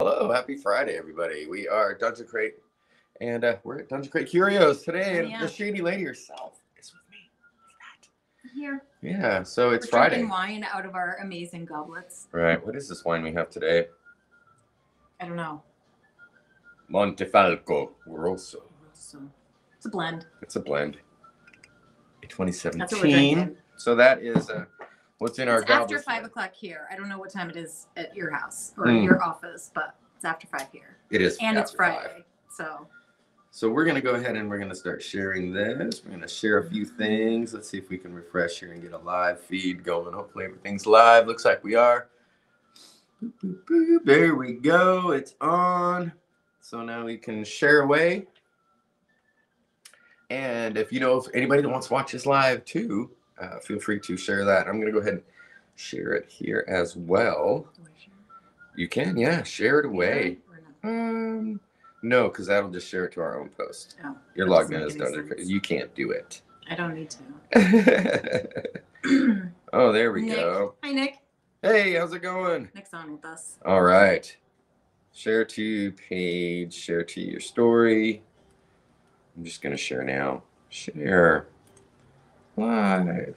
Hello, happy Friday, everybody. We are Dungeon Crate, and uh, we're at Dungeon Crate Curios today, and Yeah. the shady lady herself is with me. Here. Yeah, so it's We're Friday. wine out of our amazing goblets. Right, what is this wine we have today? I don't know. Montefalco Rosso. So it's a blend. It's a blend. A That's what we're 2017. So that is uh, what's in our It's after goblets. five o'clock here. I don't know what time it is at your house or Hmm. your office, but it's after five here. It is And it's after five. Friday. So So we're gonna go ahead and we're gonna start sharing this. We're gonna share a few things. Let's see if we can refresh here and get a live feed going. Hopefully everything's live. Looks like we are. There we go. It's on. So now we can share away. And if you know if anybody that wants to watch this live too, uh, feel free to share that. I'm gonna go ahead and share it here as well. do I share? You can, yeah, share it away. Um, no, because that'll just share it to our own post. Oh, You're that logged in doesn't as make any Dungeon. sense. You can't do it. I don't need to. oh, there we Nick. go. Hi Nick. Hey, how's it going? Nick's on with us. All right. Share to page, share to your story. I'm just going to share now. Share live.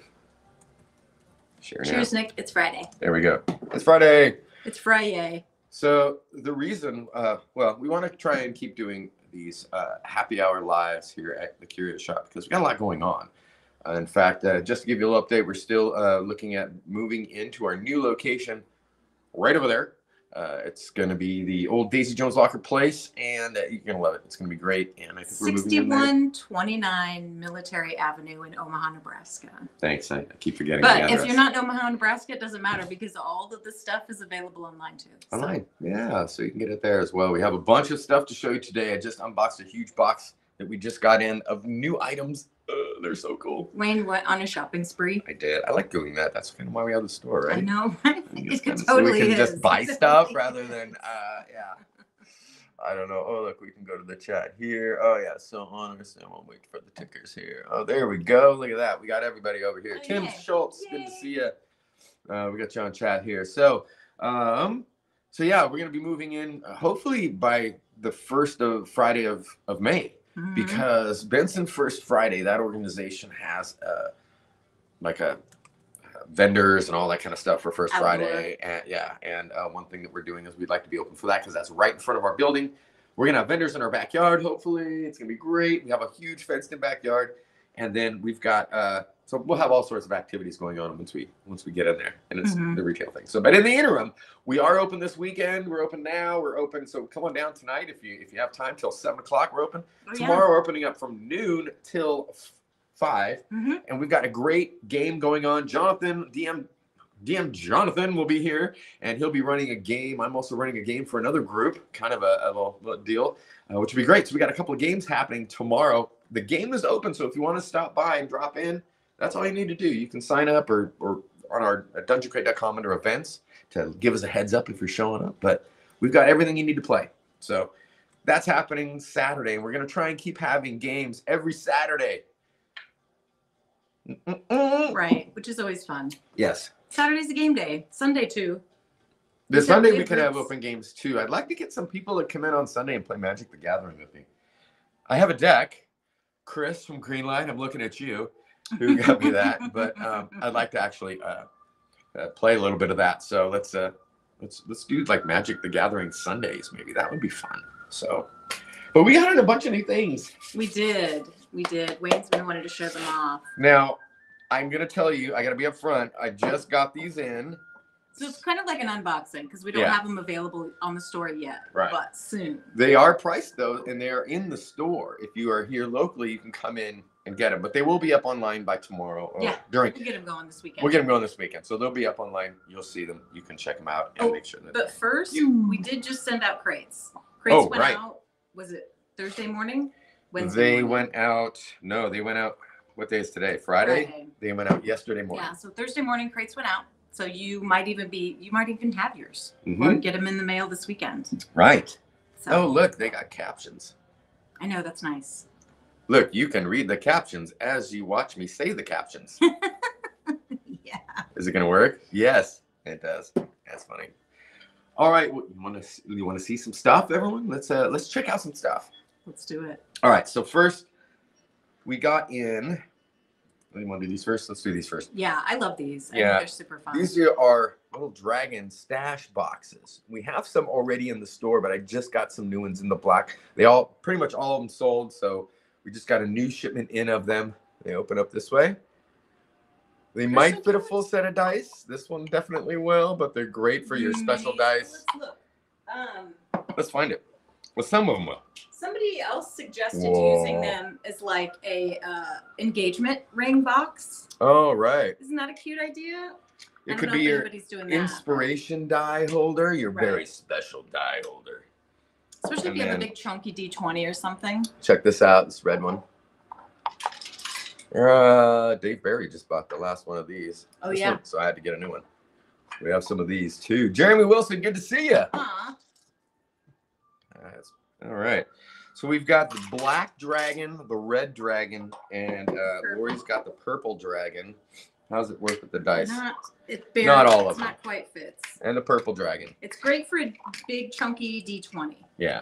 Share now. Cheers, Nick. It's Friday. There we go. It's Friday. It's Friday. So the reason, uh, well, we want to try and keep doing these uh, happy hour lives here at the Curious Shop because we got a lot going on. Uh, in fact, uh, just to give you a little update, we're still uh, looking at moving into our new location right over there. Uh, it's going to be the old Daisy Jones Locker place, and uh, you're going to love it. It's going to be great. And I think we're moving in there. 6129 Military Avenue in Omaha, Nebraska. Thanks. I, I keep forgetting. But if you're not in Omaha, Nebraska, it doesn't matter because all of the stuff is available online too. So- Online. Yeah, so you can get it there as well. We have a bunch of stuff to show you today. I just unboxed a huge box that we just got in of new items. Uh, they're so cool. Wayne went on a shopping spree. I did. I like doing that. That's kind of why we have the store, right? I know. It kinda- so totally we can is. just buy stuff rather than, uh, yeah. I don't know. Oh, look, we can go to the chat here. Oh, yeah. So on our. I'll wait for the tickers here. Oh, there we go. Look at that. We got everybody over here. Oh, Tim yay. Schultz. Good to see you. Uh, we got you on chat here. So, um, so yeah, we're gonna be moving in uh, hopefully by the first of Friday of of May Mhm. because Benson First Friday, that organization has uh, like a uh, vendors and all that kind of stuff for First Outdoor. Friday, and yeah, and uh, one thing that we're doing is we'd like to be open for that because that's right in front of our building. We're gonna have vendors in our backyard. Hopefully, it's gonna be great. We have a huge fenced-in backyard, and then we've got uh, so we'll have all sorts of activities going on once we once we get in there, and it's Mhm. the retail thing. So, but in the interim, we are open this weekend. We're open now. We're open. So come on down tonight if you if you have time till seven o'clock. We're open. Oh, yeah. Tomorrow we're opening up from noon till f- five, Mhm. and we've got a great game going on. Jonathan DM DM Jonathan will be here, and he'll be running a game. I'm also running a game for another group, kind of a, a little, little deal, uh, which will be great. So we got a couple of games happening tomorrow. The game is open, so if you want to stop by and drop in, that's all you need to do. You can sign up or or on our at dungeoncrate.com under events to give us a heads up if you're showing up. But we've got everything you need to play. So that's happening Saturday, and we're gonna try and keep having games every Saturday. Mm-mm-mm. Right, which is always fun. Yes. Saturday's a game day. Sunday too. This Is Sunday we could have open games too. I'd like to get some people to come in on Sunday and play Magic the Gathering with me. I have a deck. Chris from Greenlight, I'm looking at you, who got me that. But um, I'd like to actually uh, uh, play a little bit of that. So let's uh, let's let's do like Magic the Gathering Sundays. Maybe that would be fun. So, but we got in a bunch of new things. We did. We did. Wayne's been wanted to show them off. Now, I'm gonna tell you, I gotta be upfront. I just got these in. So it's kind of like an unboxing because we don't Yeah. have them available on the store yet. Right. But soon. They are priced though, and they are in the store. If you are here locally, you can come in and get them. But they will be up online by tomorrow. Or Yeah. During We'll get them going this weekend. we'll get them going this weekend, so they'll be up online. You'll see them. You can check them out and Oh, make sure that. But first, You- we did just send out crates. Crates Oh, went right. out. Was it Thursday morning? Wednesday they morning? went out. No, they went out. What day is today? Friday. Friday. They went out yesterday morning. Yeah. So Thursday morning, crates went out. So you might even be, you might even have yours, or Mhm. get them in the mail this weekend. Right. So Oh, look, they got captions. I know that's nice. Look, you can read the captions as you watch me say the captions. yeah. Is it going to work? Yes, it does. That's funny. All right, well, you want to you want to see some stuff, everyone? Let's uh let's check out some stuff. Let's do it. All right, so first we got in. Do you want to do these first? Let's do these first. Yeah, I love these. I Yeah. think they're super fun. These are little dragon stash boxes. We have some already in the store, but I just got some new ones in the black. They all pretty much all of them sold, so we just got a new shipment in of them. They open up this way. They They're might fit a full set of dice. This one definitely will, but they're great for your special dice. Let's look. Um, Let's find it. Well, some of them will. somebody else suggested Whoa. using them as like a uh, engagement ring box. Oh, right. Isn't that a cute idea? I It don't could know be if your anybody's doing that. inspiration die holder, your very special die holder. Especially if you have a then- big chunky D20 or something. Check this out, this red one. Uh, Dave Barry just bought the last one of these. Oh, This yeah. one, so I had to get a new one. We have some of these too. Jeremy Wilson, good to see you. That's, all right. So we've got the black dragon, the red dragon, and uh, Lori's got the purple dragon. How's it work with the dice? Not, it barely, Not all of them. not quite fits. And the purple dragon. It's great for a big chunky D20. Yeah.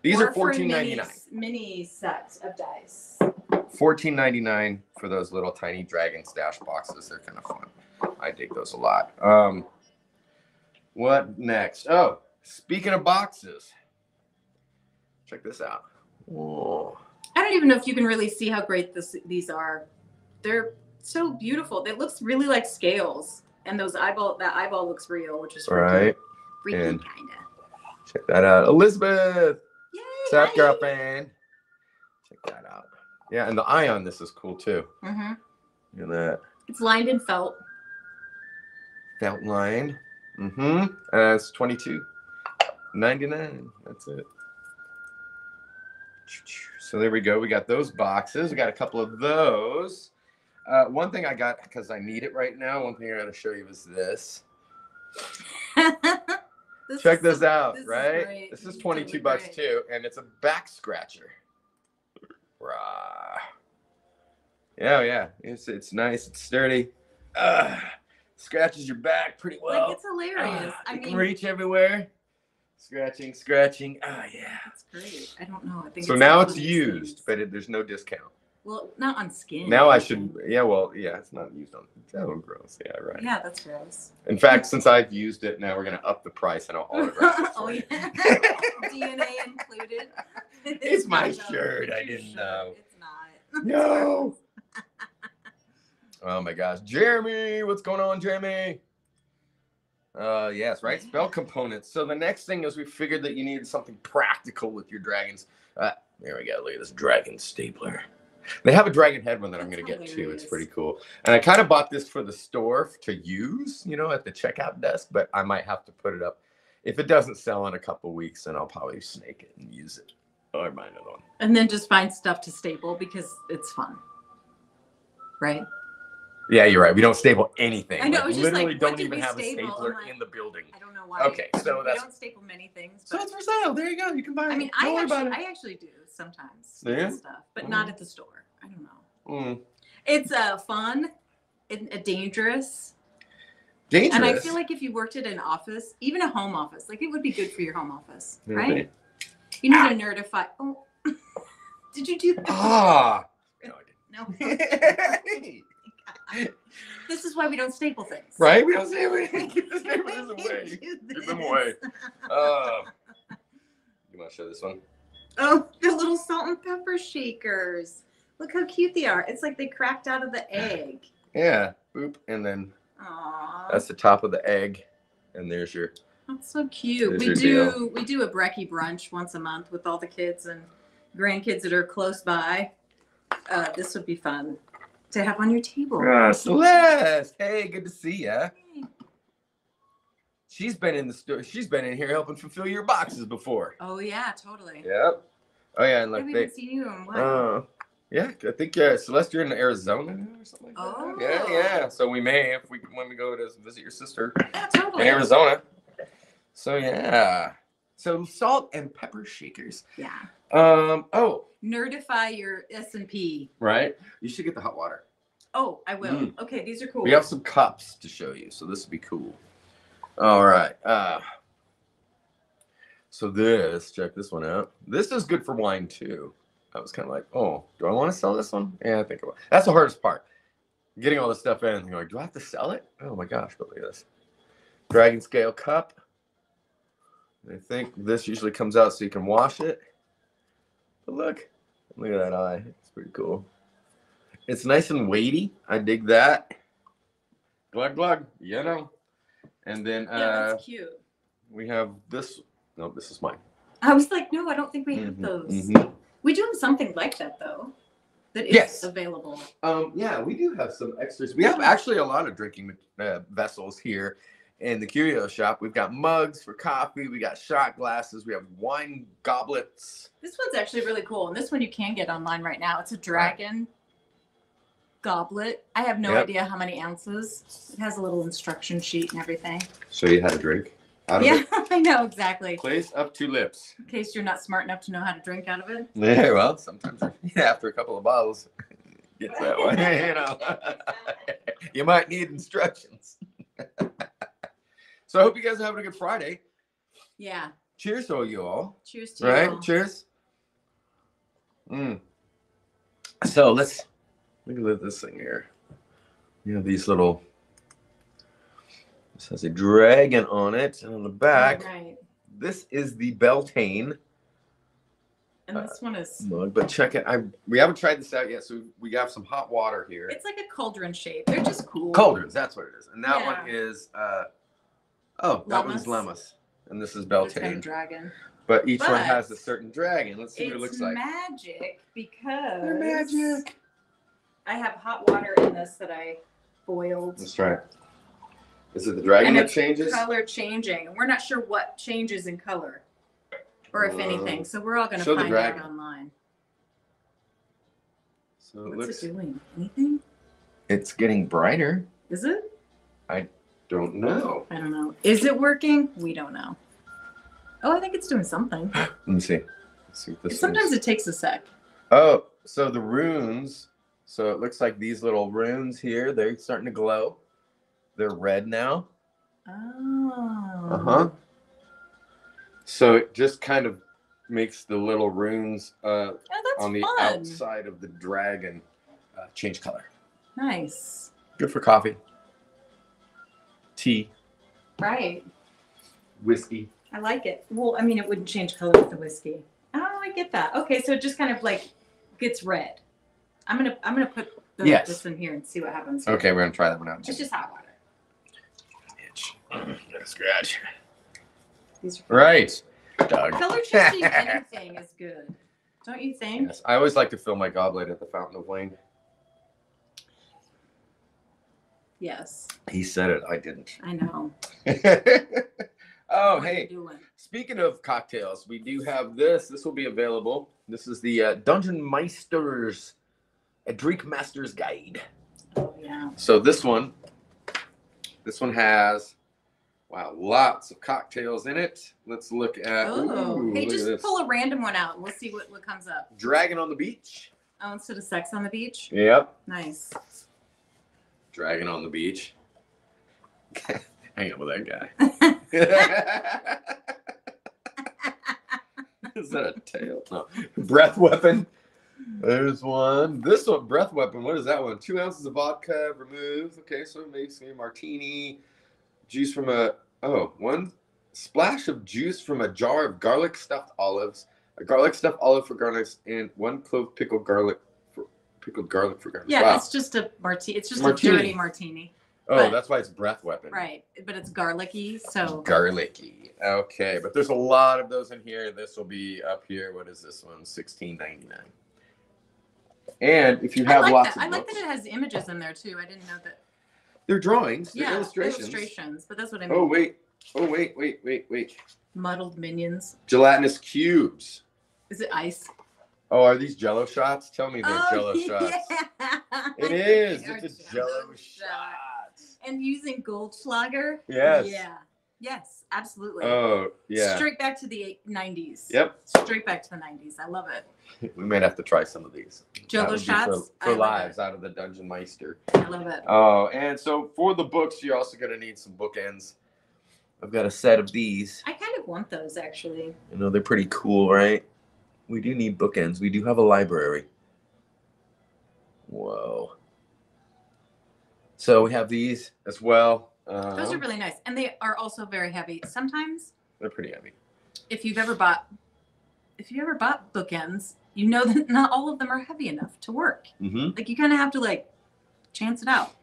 These Or are fourteen ninety mini, nine. mini set of dice. Fourteen ninety nine for those little tiny dragon stash boxes. They're kind of fun. I dig those a lot. Um, what next? Oh, speaking of boxes, check this out. Whoa. I don't even know if you can really see how great this these are. They're so beautiful. It looks really like scales. And those eyeball that eyeball looks real, which is freaky, right, freaky and- kinda. check that out. Elizabeth, Yay! what's up, girlfriend? Check that out. Yeah, and the eye on this is cool too. Mhm. Look at that. It's lined in felt. Felt lined. Mm-hmm. Uh, it's twenty two ninety nine. That's it. So there we go. We got those boxes. We got a couple of those. Uh, one thing I got because I need it right now. One thing I got to show you is this. This Check is this so- out, this right? This is This is twenty totally bucks great. too, and it's a back scratcher. Rah. Yeah, yeah. It's it's nice. It's sturdy. Uh, scratches your back pretty well. like it's hilarious. Ah, I you can mean, reach everywhere. Scratching, scratching. Ah, yeah. That's great. I don't know. I think So it's now it's one of these used, things. but it, there's no discount. Well, not on skin. Now I should. Yeah, well, yeah, it's not used on. Oh, gross. Yeah, right. Yeah, that's gross. In fact, since I've used it, now we're gonna up the price and I'll autograph it. oh yeah. DNA included. It's my shirt. I didn't know. It's not. No. oh my gosh, Jeremy, what's going on, Jeremy? Uh, yes, right. Spell components. So the next thing is we figured that you needed something practical with your dragons. Uh, there we go. Look at this dragon stapler. They have a dragon head one that I'm gonna get too. It's pretty cool. And I kind of bought this for the store to use, you know, at the checkout desk. But I might have to put it up. If it doesn't sell in a couple weeks, then I'll probably snake it and use it. Or buy another one. And then just find stuff to staple because it's fun. Right? Yeah, you're right. We don't staple anything. I know, Like, it's just like, literally don't did even we have a stapler like- in the building. I don't know why. Okay, so we that's- We don't staple many things. So But it's for sale. There you go. You can buy it. I mean, I actually. I actually do sometimes Do you? stuff, but not Mhm. at the store. I don't know. Mm. It's uh, fun and uh, dangerous. Dangerous. And I feel like if you worked at an office, even a home office, like it would be good for your home office, right? You need a nerdify. Oh, did you do that? Ah. No, No. I didn't. This is why we don't staple things. right? We don't staple we Give the We away. Give them away. Uh, you want to show this one? Oh, the little salt and pepper shakers. Look how cute they are. It's like they cracked out of the egg. Yeah. Boop. And then Aww. that's the top of the egg. And there's your. That's so cute. We your do we do a brekkie brunch once a month with all the kids and grandkids that are close by. Uh, this would be fun to have on your table. Ah, Celeste. Hey, good to see ya. She's been in the store. She's been in here helping fulfill your boxes before. Oh yeah, totally. Yep. Oh yeah, and I like haven't they. even seen you in a while. Uh, yeah, I think uh, Celeste, you're in Arizona or something like that. Yeah, Oh. yeah. So we may if we when we go to visit your sister yeah, in totally. Arizona. So yeah. So salt and pepper shakers. Yeah. Um. Oh, Nerdify your S and P. right. You should get the hot water. Oh, I will. Mm. Okay, these are cool. We have some cups to show you, so this would be cool. All right. Uh, So this, check this one out. This is good for wine too. I was kind of like, oh, do I want to sell this one? Yeah, I think I will. That's the hardest part. Getting all this stuff in. You're like, do I have to sell it? Oh my gosh, but look at this. Dragon scale cup. I think this usually comes out so you can wash it. But look, look at that eye. It's pretty cool. It's nice and weighty. I dig that. Glug glug, you know. And then Yeah, uh, that's cute. we have this. No, this is mine. I was like, no, I don't think we have Mhm, those. mhm. We do have something like that though. That is Yes. available. Um, yeah, we do have some extras. We have actually a lot of drinking uh, vessels here in the curio shop. We've got mugs for coffee. We got shot glasses. We have wine goblets. This one's actually really cool, and this one you can get online right now. It's a dragon goblet. I have no Yep. idea how many ounces. It has a little instruction sheet and everything. Show you how to drink out Yeah, I know exactly. Place up to lips. In case you're not smart enough to know how to drink out of it. Yeah, well, sometimes after a couple of bottles, gets that way. You know, you might need instructions. So I hope you guys are having a good Friday. Yeah. Cheers to you all. Cheers to right? you. all. Cheers. Mm. So let's look at this thing here. You have these little. This has a dragon on it, and on the back, Right. this is the Beltane And Uh, this one is mug. But check it. I we haven't tried this out yet, so we have some hot water here. it's like a cauldron shape. They're just cool. Cauldrons, that's what it is. And that Yeah. one is uh oh, that one's Lammas. And this is It's got Beltane. dragon. But each one But has a certain dragon. Let's see what it It's looks like. magic because They're magic. I have hot water in this that I boiled. Let's try it. Is it the dragon And that it's changes? color changing. And we're not sure what changes in color or if Uh, anything. So we're all going to the find out dragon. online. So it What's looks it doing? Anything? it's getting brighter. Is it? Don't know. I don't know. Is it working? We don't know. Oh, I think it's doing something. Let me see. Let's see Sometimes is. it takes a sec. Oh, so the runes. So it looks like these little runes here, they're starting to glow. They're red now. Oh. Uh huh. So it just kind of makes the little runes uh, Oh, on the fun. outside of the dragon uh, change color. Nice. Good for coffee, tea, Right. whiskey. I like it. Well, I mean, it wouldn't change color with the whiskey. Oh, I get that. Okay, so it just kind of like gets red. I'm gonna I'm gonna put the, Yes. this in here and see what happens. here. Okay, we're gonna try that one out. It's just hot water. Itch. Gotta scratch. These are. Right, Doug. Color changing anything is good, don't you think? Yes, I always like to fill my goblet at the Fountain of Wayne. Yes, He said it. I didn't. I know. oh, What hey. Speaking of cocktails, we do have this. This will be available. This is the uh, Dungeon Meisters, a Drink Master's Guide. Oh yeah. So this one, this one has, wow, lots of cocktails in it. Let's look at. Oh, ooh, hey, look just pull a random one out. We'll see what what comes up. Dragon on the beach. Oh, instead of sex on the beach. Yep. Nice. Dragon on the beach. Hang out with that guy. Is that a tail? No. Breath weapon. There's one. This one, breath weapon. What is that one? Two ounces of vodka, vermouth. Okay, so it makes me a martini. Juice from a oh, one splash of juice from a jar of garlic stuffed olives, a garlic stuffed olive for garnish, and one clove pickled garlic pickled garlic for garnish. Yeah, wow. it's just a martini. It's just Martini. a dirty martini. Oh, but- that's why it's breath weapon. Right, but it's garlicky, so Garlicky. Okay, but there's a lot of those in here. This will be up here. What is this one? Sixteen ninety nine. And if you I have like lots that. I like books, that it has images in there too. I didn't know that. they're drawings, they're Yeah, illustrations. illustrations, but that's what I oh, mean. Oh wait, oh wait, wait, wait, wait. Muddled minions. Gelatinous cubes. Is it ice? Oh, are these Jello shots? Tell me they're oh, Jello shots. Oh. It is. It's a Jello Jell-O shot. And using Goldschlager. Yes. Yeah. Yes, absolutely. Oh yeah. Straight back to the 90s. Yep. Straight back to the 90s. I love it. We might have to try some of these. Jello shots. for, for lives it. out of the Dungeon Meister. I love it. Oh, and so for the books, you're also going to need some bookends. I've got a set of these. I kind of want those actually. You know they're pretty cool, right? We do need bookends. We do have a library. Whoa. So we have these as well. Um, Those are really nice, and they are also very heavy. Sometimes, they're pretty heavy. if you've ever bought, if you ever bought bookends, you know that not all of them are heavy enough to work. Mm-hmm. Like you kind of have to like chance it out.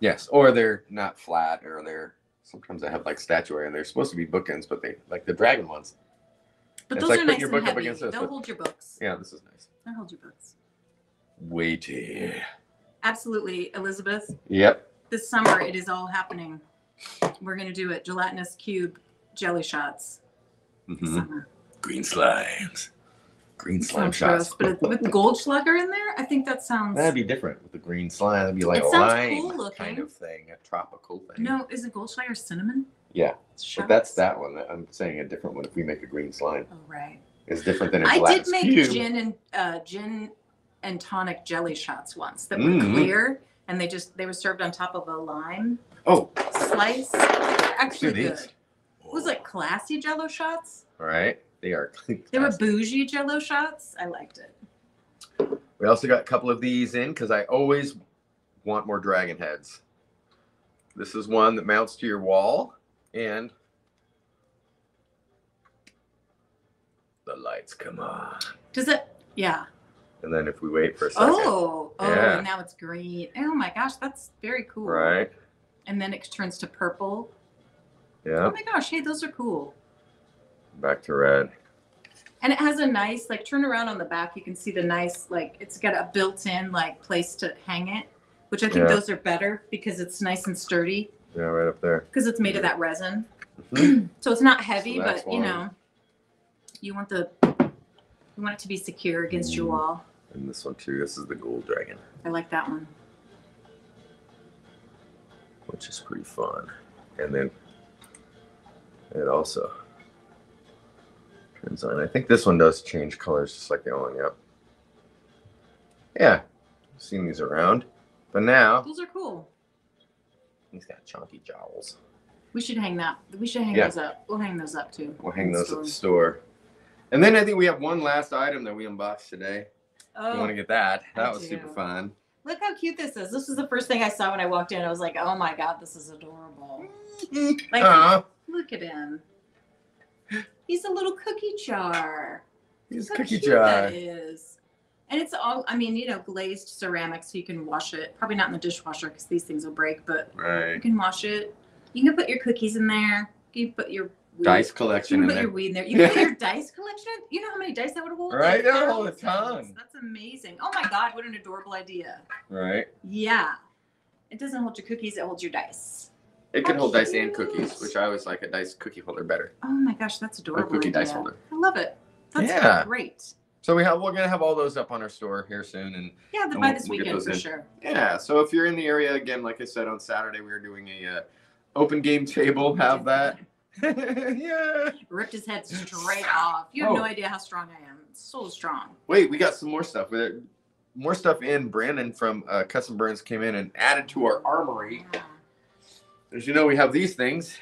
Yes, or they're not flat, or they're sometimes they have like statuary, and they're supposed to be bookends, but they like the dragon ones. But It's those like are nice your and book up heavy. against this, but- hold your books. Yeah, this is nice. They'll hold your books. Weighty. Absolutely, Elizabeth. Yep. This summer it is all happening. We're gonna do it. Gelatinous cube jelly shots. hmm Summer. Green slimes. Green slime shots. gross, but it- with Goldschlager in there, I think that sounds. That'd be different with the green slime. That'd be like It a lime cool kind of thing, a tropical thing. no, is it Goldschlager cinnamon? Yeah, but that's that one. I'm saying a different one. If we make a green slime, Oh right. it's different than a I did make cube. gin and uh, gin and tonic jelly shots once that were Mm. clear, and they just they were served on top of a lime Oh, slice. They're let's do actually good. It was like classy Jello shots. All right, they are. They were bougie Jello shots. I liked it. We also got a couple of these in because I always want more dragon heads. This is one that mounts to your wall, and the lights come on. Does it? Yeah. And then if we wait for a second, Oh, oh, Yeah. and now it's green. Oh my gosh, that's very cool. right? And then it turns to purple. Yeah, Oh my gosh, hey, those are cool. back to red. And it has a nice, like, turn around on the back. You can see the nice, like, it's got a built-in like place to hang it, which I think Yeah. those are better because it's nice and sturdy Yeah, right up there. because it's made of that resin. Mhm. So it's not heavy, So but you know, you want the, you want it to be secure against your Mm. wall. And this one too. This is the gold dragon, I like that one. which is pretty fun. And then it also turns on. I think this one does change colors just like the other one. Yep. Yeah, I've seen these around, but now Those are cool. He's got chunky jowls. We should hang that. We should hang Yeah. those up. We'll hang those up too. We'll hang those at the store. store. And then I think we have one last item that we unboxed today. You Oh, want to get that? I That was super do. fun. look how cute this is. This was the first thing I saw when I walked in. I was like, oh my god, this is adorable. Mm-hmm. Like, Aw, look at him. He's a little cookie jar. he's a How cookie cute jar. That is. And it's all, I mean, you know, glazed ceramic, so you can wash it. Probably not in the dishwasher because these things will break, but you can wash it. You can put your cookies in there. You can put your weed. Dice You collection can in put there. your weed in there. You can put your dice collection. You know how many dice that would hold? Right, Like that would hold a ton. That's amazing. Oh my god, what an adorable idea. Right. Yeah. It doesn't hold your cookies, it holds your dice. It could How hold dice and cookies, which I always like a dice cookie holder better. Oh my gosh, that's adorable. cookie dice holder. I love it. That's Yeah. great. So we have we're gonna have all those up on our store here soon, and Yeah, the And by we'll- this we'll weekend for in. sure. yeah. So if you're in the area again, like I said on Saturday, we are doing a uh, open game table. Have that. yeah. Ripped his head straight off. You have Oh. no idea how strong I am. It's so strong. Wait, we got some more stuff. We- More stuff in. Brandon from uh, Custom Burns came in and added to our armory. Yeah. As you know, we have these things.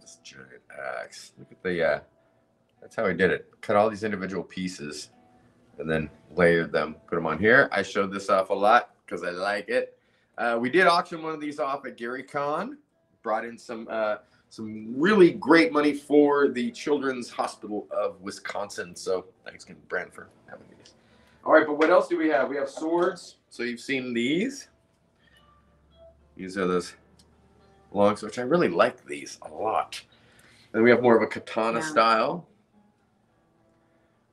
This giant axe. Look at the. Uh, that's how I did it. Cut all these individual pieces, and then layered them. Put them on here. I showed this off a lot because I like it. Uh, we did auction one of these off at Gary Con. Brought in some uh, some really great money for the Children's Hospital of Wisconsin. So thanks, again, Brandon, for having these. All right, but what else do we have? We have swords. So you've seen these. These are those longs, which I really like these a lot. Then we have more of a katana Yeah. style.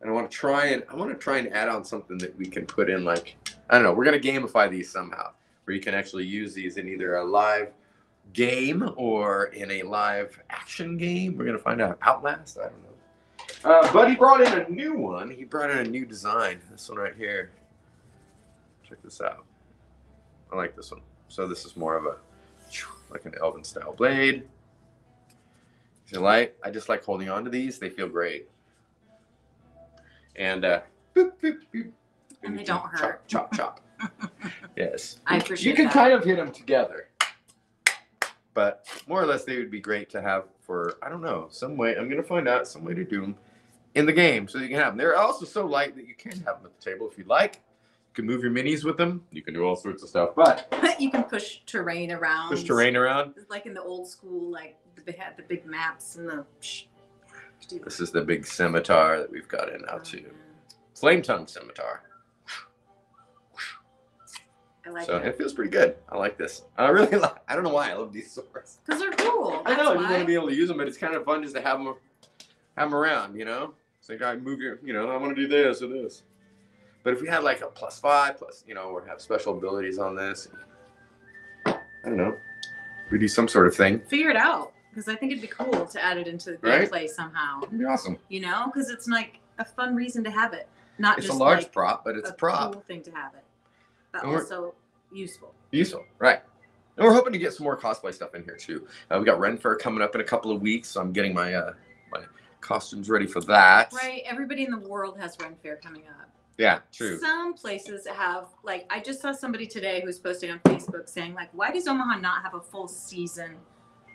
And I want to try and I want to try and add on something that we can put in like I don't know, we're gonna gamify these somehow, where you can actually use these in either a live game or in a live action game. We're gonna find out. Outlast, I don't know. Uh, but he brought in a new one. He brought in a new design. This one right here. Check this out. I like this one. So this is more of a like an elven style blade. Is it light? I just like holding on to these. They feel great. And uh, boop, boop, boop. And they don't chop, hurt. Chop, chop. yes. I appreciate You can that. kind of hit them together. but more or less they would be great to have for I don't know some way. I'm gonna find out some way to do them in the game so you can have them. They're also so light that you can have them at the table if you'd like. You can move your minis with them. You can do all sorts of stuff, but you can push terrain around. push terrain around. Like in the old school, like they had the big maps and the. This is the big scimitar that we've got in now too. Flame tongue scimitar. I like so it it feels pretty good. I like this. I really like. I don't know why I love these swords. because they're cool. I That's know you why. want to be able to use them, but it's kind of fun just to have them, have them around. You know, so you gotta move your. You know, I want to do this or this. But if we had like a plus five, plus you know, or have special abilities on this, I don't know, we do some sort of thing. Figure it out because I think it'd be cool to add it into the Right? gameplay somehow. It'd be awesome. You know, because it's like a fun reason to have it, not It's a large like prop, but it's a prop. cool thing to have it, but And also useful. Useful, right? And we're hoping to get some more cosplay stuff in here too. Uh, we got Ren Fair coming up in a couple of weeks, so I'm getting my uh, my costumes ready for that. Right? Everybody in the world has Ren Fair coming up. Yeah, true. Some places have like I just saw somebody today who's posting on Facebook saying like, why does Omaha not have a full season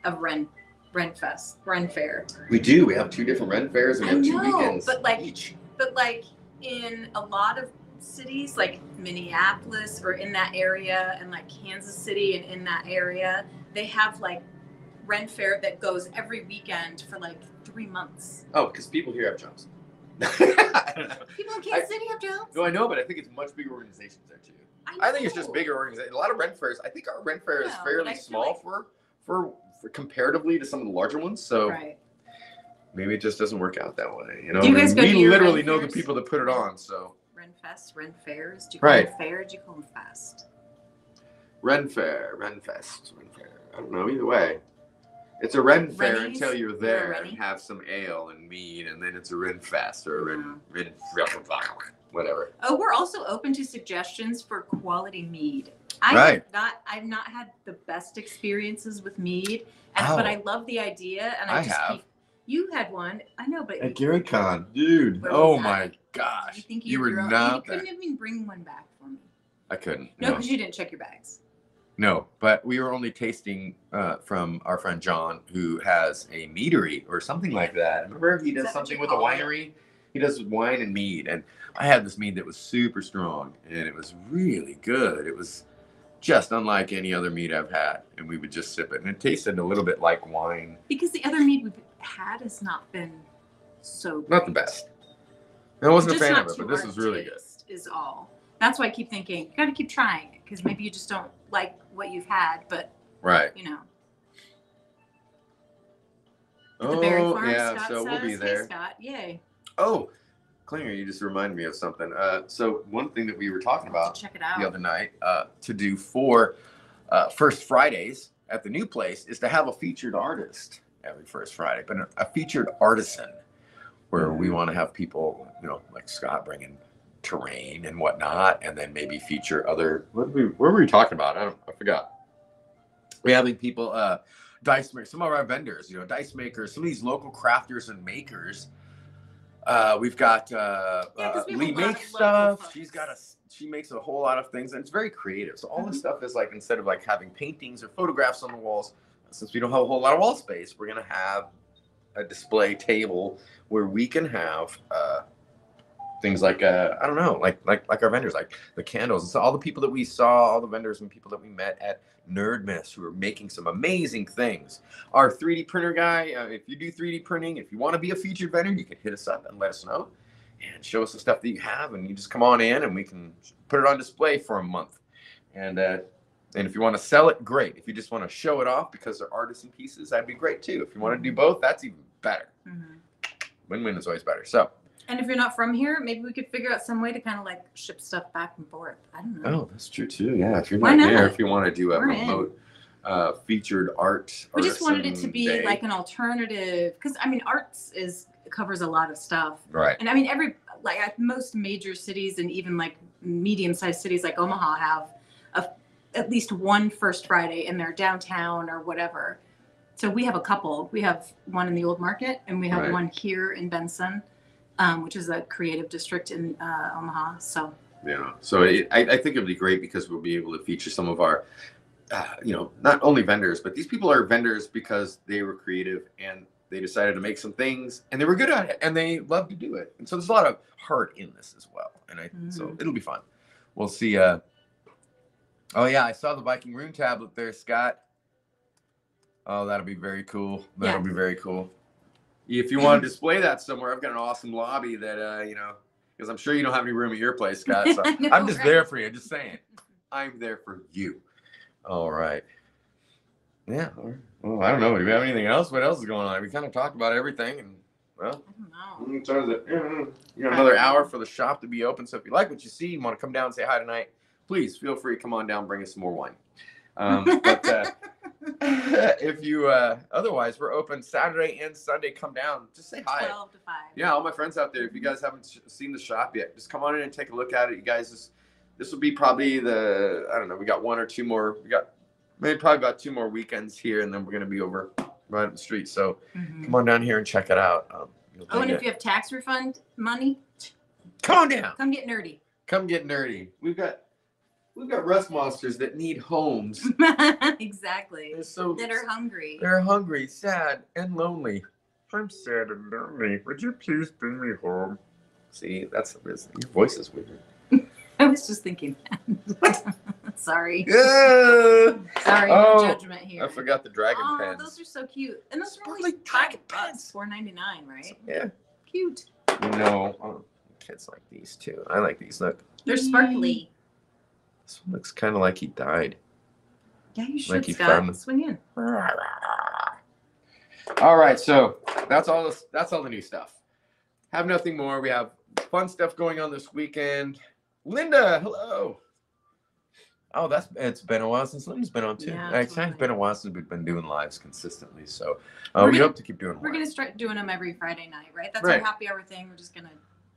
of Ren Ren Fest Ren Fair? We do. We have two different Ren fairs and we I have two know, weekends but, like, each. But like in a lot of cities like Minneapolis or in that area and like Kansas City and in that area, they have like Ren Fair that goes every weekend for like three months. Oh, because people here have jobs. I don't know. People in I- Kansas City have jobs. No, I know, but I think it's much bigger organizations there too. I think it's just bigger organizations. A lot of rent fairs. I think our rent fair is Yeah, fairly small like- for, for for comparatively to some of the larger ones. So Right. maybe it just doesn't work out that way. You know, Do you guys And go we your literally Ren know the people that put it on. So Ren Fest, Ren Fairs. Do you call Right. them fair? Do you call them fest? Ren Fair, Ren Fest, Ren Fair. I don't know. Either way, it's a Ren Fair Rennies? until you're You're there and have some ale and mead, and then it's a Ren Fest or a Ren Yeah. Ren whatever. Oh, we're also open to suggestions for quality mead. I Right. have not I've not had the best experiences with mead, and, but Oh. I love the idea and I, I just have. keep you had one. I know, but At Gary Con, dude. Oh was that? my you gosh, think you you, were own- not you couldn't even bring one back for me. I couldn't. No, no. because you didn't check your bags. No, but we were only tasting uh, from our friend John, who has a meadery or something like that. Remember, he does something with a call it? winery. He does wine and mead, and I had this mead that was super strong, and it was really good. It was just unlike any other mead I've had, and we would just sip it, and it tasted a little bit like wine. Because the other mead we've had has not been so Not the great. best. I wasn't Just a fan of it, but this is really good. Is all. That's why I keep thinking you got to keep trying it because maybe you just don't like what you've had, but Right. you know. Oh, the Berry oh, Farm, yeah. Scott so we'll be there. Hey, Scott, yay! Oh, Klinger, you just reminded me of something. Uh, so one thing that we were talking about check it the other night uh, to do for uh, first Fridays at the new place is to have a featured artist every first Friday, but a, a featured artisan where we want to have people, you know, like Scott bringing terrain and whatnot, and then maybe feature other. What did we? What were we talking about? I don't. I forgot. We're having people, uh, dice makers, some of our vendors, you know, dice makers, some of these local crafters and makers. Uh, we've got uh, Yeah, uh, we Lee makes stuff. She's got a she makes a whole lot of things, and it's very creative. So all this Mhm. stuff is like instead of like having paintings or photographs on the walls, since we don't have a whole lot of wall space, we're gonna have a display table where we can have uh, things like uh, I don't know, like like like our vendors, like the candles. And so all the people that we saw, all the vendors and people that we met at Nerdmas who are making some amazing things. Our 3D printer guy, uh, if you do 3D printing, if you want to be a featured vendor, you can hit us up and let us know and show us the stuff that you have, and you just come on in and we can put it on display for a month. And uh, and if you want to sell it, great. If you just want to show it off because they're artisan pieces, that'd be great too. If you want to do both, that's even better. Mhm. Win-win is always better. So, And if you're not from here, maybe we could figure out some way to kind of like ship stuff back and forth. I don't know. oh, that's true too. Yeah, if you're Why not, there, if you want to do a We're remote uh, featured art, we just wanted it to be day. like an alternative because I mean, arts is covers a lot of stuff. right. And I mean, every like at most major cities and even like medium-sized cities like Omaha have a, at least one First Friday in their downtown or whatever. So we have a couple. We have one in the Old Market, and we have Right. one here in Benson, um, which is a creative district in uh, Omaha. So Yeah. So it, I, I think it'll be great because we'll be able to feature some of our uh, you know, not only vendors, but these people are vendors because they were creative and they decided to make some things and they were good at it and they love to do it. And so there's a lot of heart in this as well. And I so Mhm. it'll be fun. We'll see. Uh, oh yeah, I saw the Viking rune tablet there, Scott. Oh, that'll be very cool. That'll Yeah. be very cool. If you want to display that somewhere, I've got an awesome lobby that uh, you know, because I'm sure you don't have any room at your place, Scott. So I know, I'm just right? there for you. Just saying, I'm there for you. All right. Yeah. all right. Well, I don't know. Do we have anything else? What else is going on? We kind of talked about everything, and well, I don't know. Mm, so is mm, You got another hour for the shop to be open. So if you like what you see you want to come down and say hi tonight, please feel free. To come on down, bring us some more wine. Um, but uh, if you uh, otherwise, we're open Saturday and Sunday. Come down, just say hi. 12 to 5. Yeah, all my friends out there. If you guys haven't sh- seen the shop yet, just come on in and take a look at it. You guys, this this will be probably the I don't know. We got one or two more. We got maybe probably about two more weekends here, and then we're gonna be over right up the street. So Mhm. come on down here and check it out. Um, Oh, and dig if you have tax refund money, come on down. come get nerdy. Come get nerdy. We've got we've got rust monsters that need homes. exactly. They're so That are hungry. they're hungry, sad, and lonely. I'm sad and lonely. Would you please bring me home? See, that's that's- your voice is weird. I was just thinking. Sorry. Yeah. Sorry, Oh, no judgment here. I forgot the dragon oh, pens. those are so cute. And those are only dragon five bucks, pens. four ninety nine, right? Yeah. Cute. You know, oh, kids like these too. I like these. Look, They're sparkly. This one looks kind of like he died. Yeah, you should, Like you Scott. found- Swing in. All right, so that's all. This, that's all the new stuff. Have nothing more. We have fun stuff going on this weekend. Linda, hello. Oh, that's it's been a while since Linda's been on too. Yeah, it's been a while since we've been doing lives consistently. So uh, We're gonna- hope to keep doing We're gonna start doing them every Friday night, right? That's Right. our happy hour thing. We're just gonna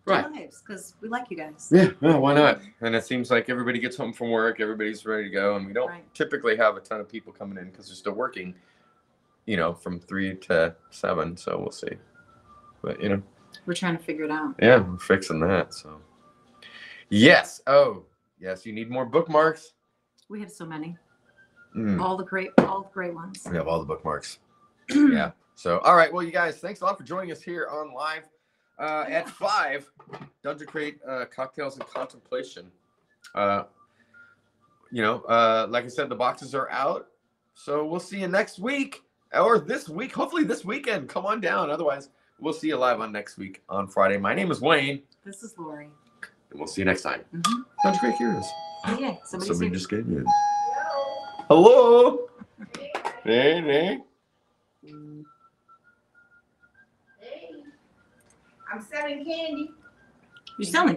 Right. lives because we like you guys. Yeah, well, why not? And it seems like everybody gets home from work, everybody's ready to go, and we don't Right. typically have a ton of people coming in because they're still working, you know, from three to seven. So we'll see. But you know, We're trying to figure it out. yeah, we're fixing that. So yes, oh yes, you need more bookmarks. We have so many. Mm, All the great, all the great ones. we have all the bookmarks. yeah. So all right, well, you guys, thanks a lot for joining us here on live uh, at five. Dungeon Crate uh, cocktails and contemplation. Uh, you know, uh, like I said, the boxes are out. So we'll see you next week or this week. Hopefully this weekend. Come on down. Otherwise, we'll see you live on next week on Friday. My name is Wayne, This is Lori. and we'll see you next time. Mhm. Dungeon Crate Curios. Oh, yeah, somebody's Somebody just came in. Hello. Hey, hey. Hey, I'm selling candy. You're selling